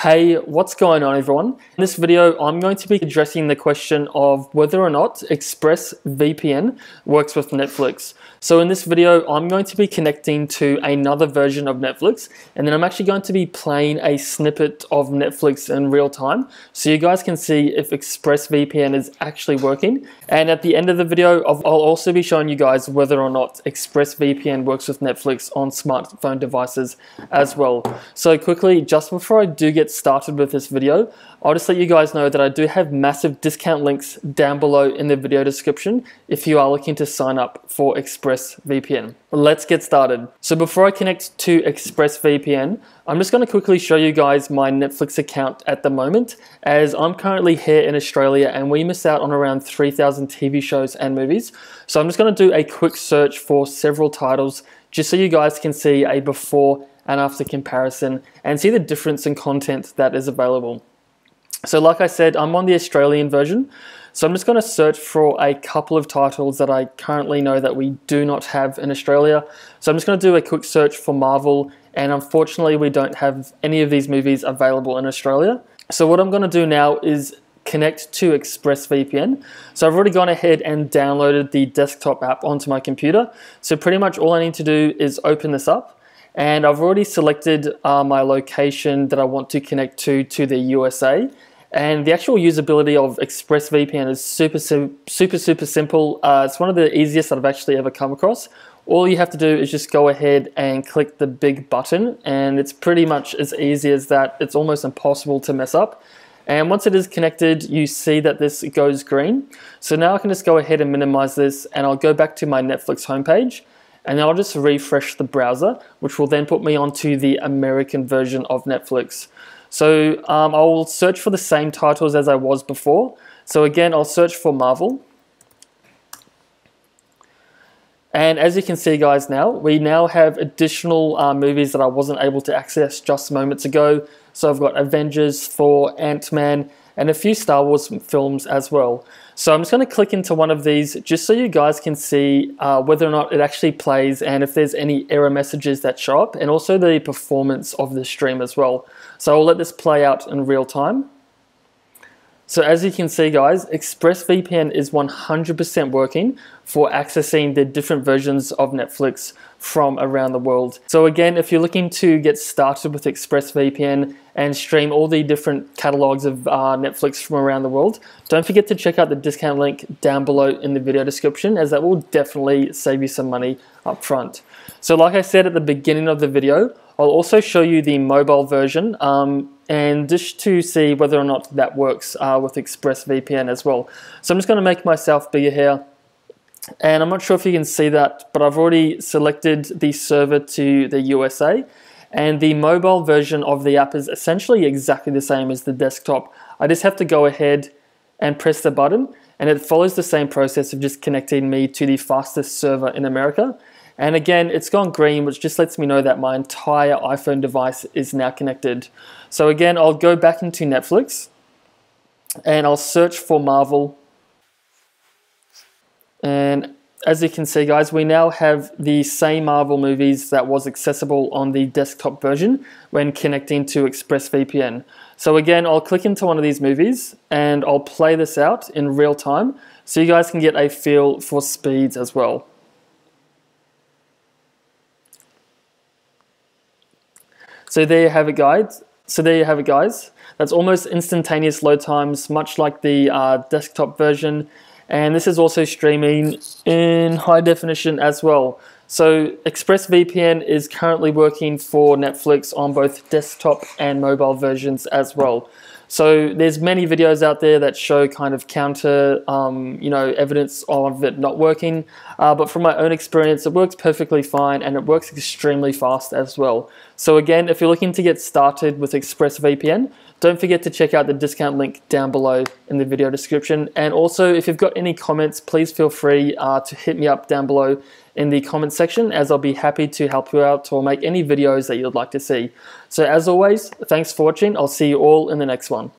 Hey, what's going on everyone? In this video, I'm going to be addressing the question of whether or not ExpressVPN works with Netflix. So in this video, I'm going to be connecting to another version of Netflix, and then I'm actually going to be playing a snippet of Netflix in real time, so you guys can see if ExpressVPN is actually working. And at the end of the video, I'll also be showing you guys whether or not ExpressVPN works with Netflix on smartphone devices as well. So quickly, just before I do get started with this video, I'll just let you guys know that I do have massive discount links down below in the video description if you are looking to sign up for ExpressVPN. Let's get started. So before I connect to ExpressVPN, I'm just going to quickly show you guys my Netflix account at the moment as I'm currently here in Australia and we miss out on around 3,000 TV shows and movies. So I'm just going to do a quick search for several titles just so you guys can see a before and after comparison and see the difference in content that is available. So like I said, I'm on the Australian version. So I'm just going to search for a couple of titles that I currently know that we do not have in Australia. So I'm just going to do a quick search for Marvel and unfortunately we don't have any of these movies available in Australia. So what I'm going to do now is connect to ExpressVPN. So I've already gone ahead and downloaded the desktop app onto my computer. So pretty much all I need to do is open this up and I've already selected uh, my location that I want to connect to to the USA. And the actual usability of ExpressVPN is super, super, super simple. Uh, it's one of the easiest that I've actually ever come across. All you have to do is just go ahead and click the big button and it's pretty much as easy as that. It's almost impossible to mess up. And once it is connected, you see that this goes green. So now I can just go ahead and minimize this and I'll go back to my Netflix homepage and I'll just refresh the browser, which will then put me onto the American version of Netflix. So um, I'll search for the same titles as I was before. So again, I'll search for Marvel. And as you can see guys now, we now have additional uh, movies that I wasn't able to access just moments ago. So I've got Avengers, Thor, Ant-Man, and a few Star Wars films as well. So I'm just going to click into one of these just so you guys can see uh, whether or not it actually plays and if there's any error messages that show up and also the performance of the stream as well. So I'll let this play out in real time. So as you can see guys, ExpressVPN is 100% working for accessing the different versions of Netflix from around the world. So again, if you're looking to get started with ExpressVPN and stream all the different catalogs of uh, Netflix from around the world, don't forget to check out the discount link down below in the video description as that will definitely save you some money up front. So like I said at the beginning of the video, I'll also show you the mobile version um, and just to see whether or not that works uh, with ExpressVPN as well. So I'm just going to make myself bigger here and I'm not sure if you can see that but I've already selected the server to the USA and the mobile version of the app is essentially exactly the same as the desktop. I just have to go ahead and press the button and it follows the same process of just connecting me to the fastest server in America and again, it's gone green, which just lets me know that my entire iPhone device is now connected. So again, I'll go back into Netflix and I'll search for Marvel. And as you can see guys, we now have the same Marvel movies that was accessible on the desktop version when connecting to ExpressVPN. So again, I'll click into one of these movies and I'll play this out in real time so you guys can get a feel for speeds as well. So there you have it, guys. So there you have it, guys. That's almost instantaneous load times, much like the uh, desktop version. And this is also streaming in high definition as well. So ExpressVPN is currently working for Netflix on both desktop and mobile versions as well. So there's many videos out there that show kind of counter, um, you know, evidence of it not working. Uh, but from my own experience, it works perfectly fine and it works extremely fast as well. So again, if you're looking to get started with ExpressVPN, don't forget to check out the discount link down below in the video description. And also, if you've got any comments, please feel free uh, to hit me up down below in the comment section as I'll be happy to help you out or make any videos that you'd like to see. So as always, thanks for watching. I'll see you all in the next one.